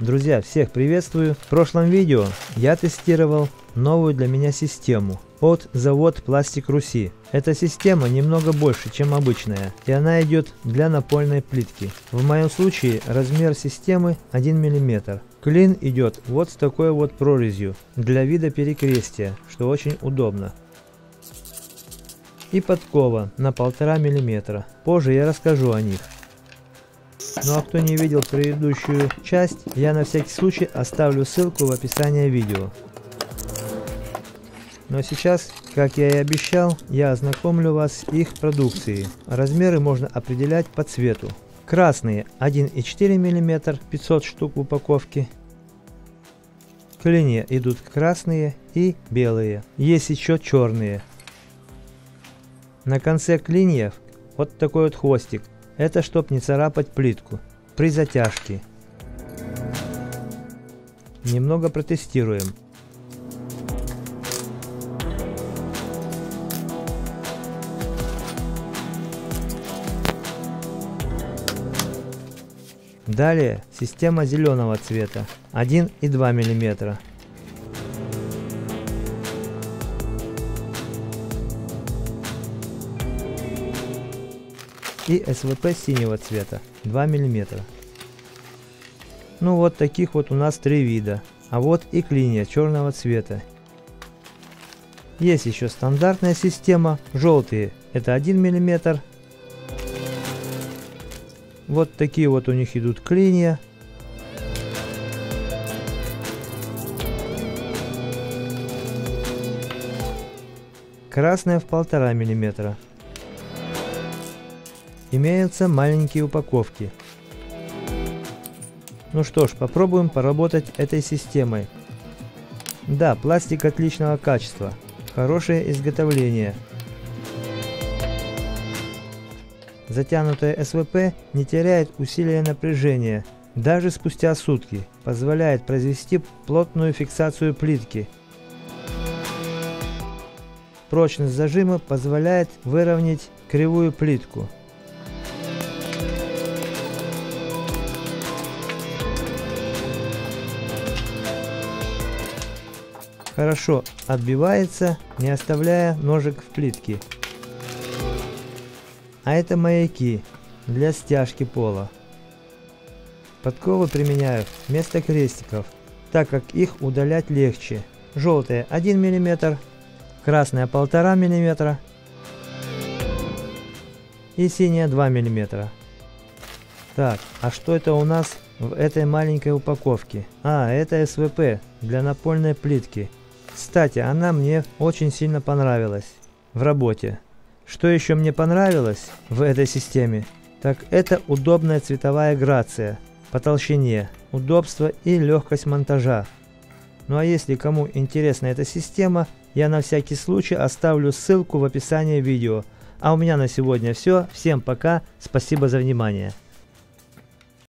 Друзья, всех приветствую! В прошлом видео я тестировал новую для меня систему от завод Пластик Руси. Эта система немного больше, чем обычная, и она идет для напольной плитки. В моем случае размер системы 1 мм. Клин идет вот с такой вот прорезью для вида перекрестия, что очень удобно. И подкова на 1,5 мм. Позже я расскажу о них. Ну а кто не видел предыдущую часть, я на всякий случай оставлю ссылку в описании видео. Но сейчас, как я и обещал, я ознакомлю вас с их продукцией. Размеры можно определять по цвету. Красные 1,4 мм, 500 штук в упаковке. Клинья идут красные и белые. Есть еще черные. На конце клиньев вот такой вот хвостик. Это чтоб не царапать плитку при затяжке. Немного протестируем. Далее система зеленого цвета 1 и 2 мм. И СВП синего цвета 2 мм. Ну вот таких вот у нас три вида. А вот и клинья черного цвета. Есть еще стандартная система. Желтые это 1 мм. Вот такие вот у них идут клинья. Красная в полтора миллиметра. Имеются маленькие упаковки. Ну что ж, попробуем поработать этой системой. Да, пластик отличного качества. Хорошее изготовление. Затянутая СВП не теряет усилия напряжения, даже спустя сутки, позволяет произвести плотную фиксацию плитки. Прочность зажима позволяет выровнять кривую плитку. Хорошо отбивается, не оставляя ножек в плитке. А это маяки для стяжки пола. Подковы применяю вместо крестиков, так как их удалять легче. Желтая 1 мм, красная 1,5 мм и синяя 2 мм. Так, а что это у нас в этой маленькой упаковке? А, это СВП для напольной плитки. Кстати, она мне очень сильно понравилась в работе. Что еще мне понравилось в этой системе, так это удобная цветовая грация по толщине, удобство и легкость монтажа. Ну а если кому интересна эта система, я на всякий случай оставлю ссылку в описании видео. А у меня на сегодня все. Всем пока, спасибо за внимание.